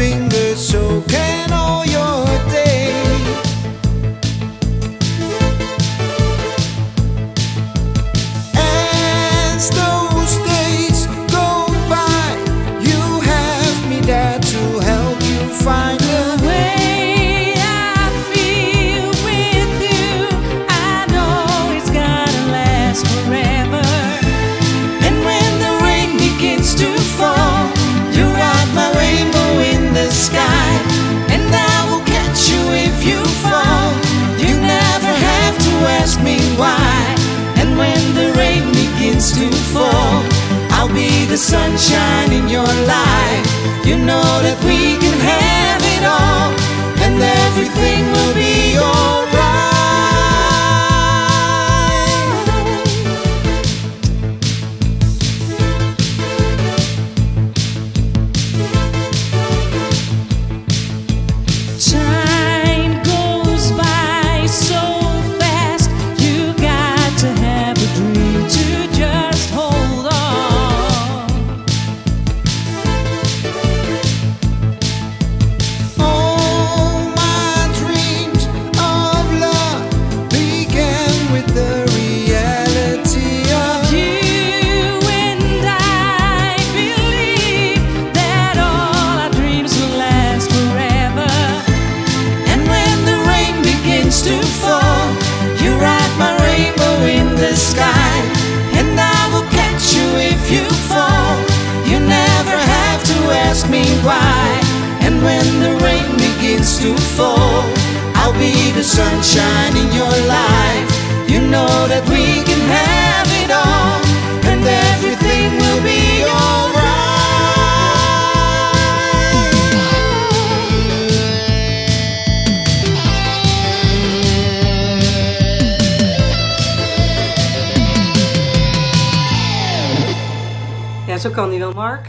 fingers so. Sunshine in your life. You know that we can have it all, and everything fall, I'll be the sunshine in your life. You know that we can have it all, and everything will be alright. Ja, zo kan die wel, Mark.